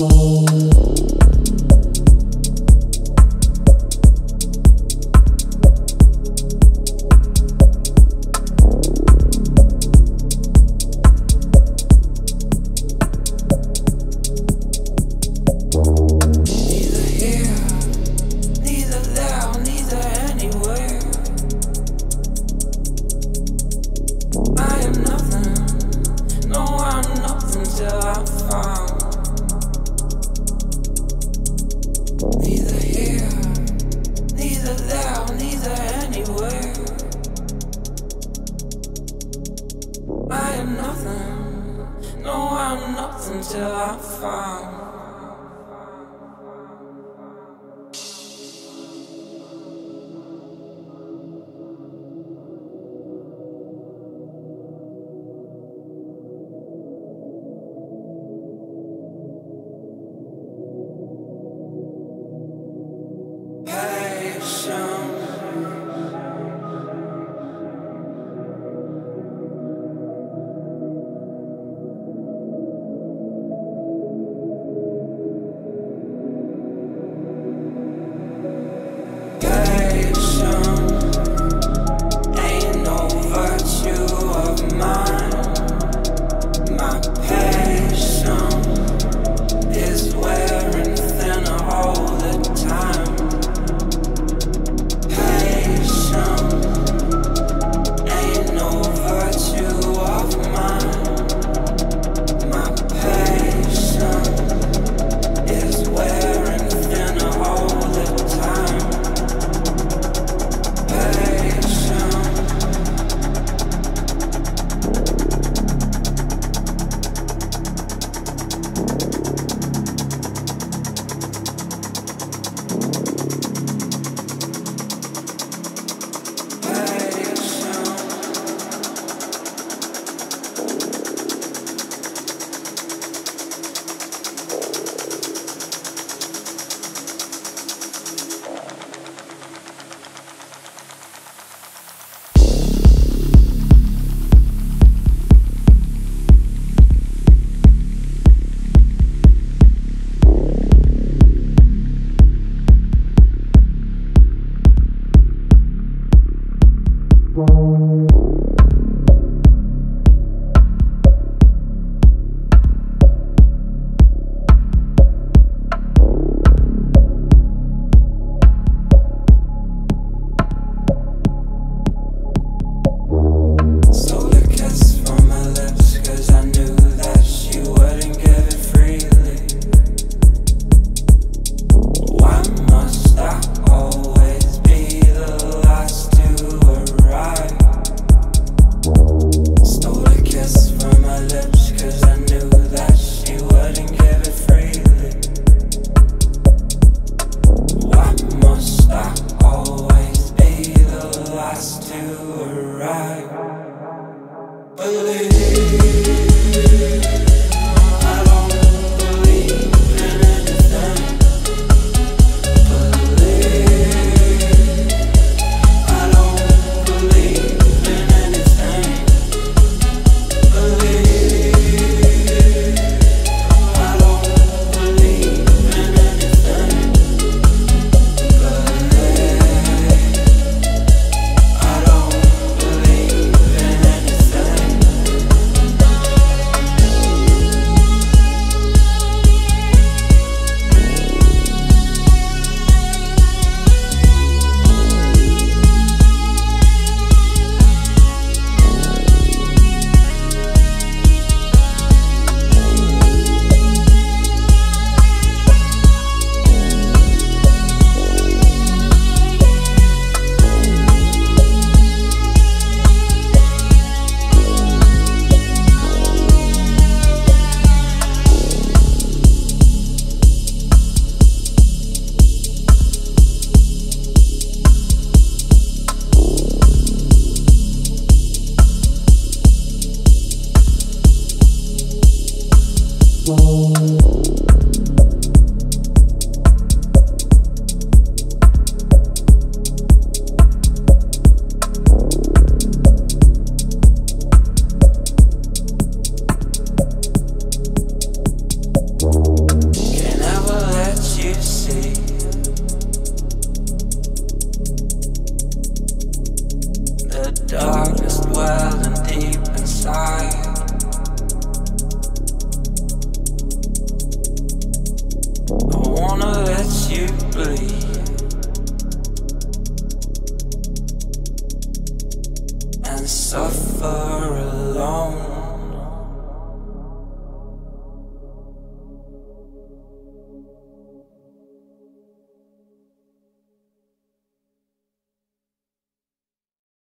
Thank. No, I'm nothing till I find. found. To arrive. Believe. And suffer alone.